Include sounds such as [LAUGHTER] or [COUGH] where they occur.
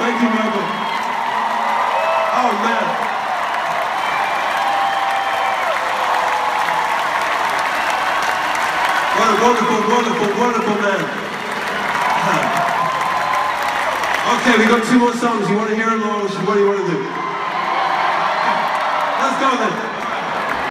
Thank you, Michael. Oh, man. What a wonderful, wonderful, wonderful man. [LAUGHS] Okay, we got two more songs. You want to hear them or what do you want to do? Let's go then.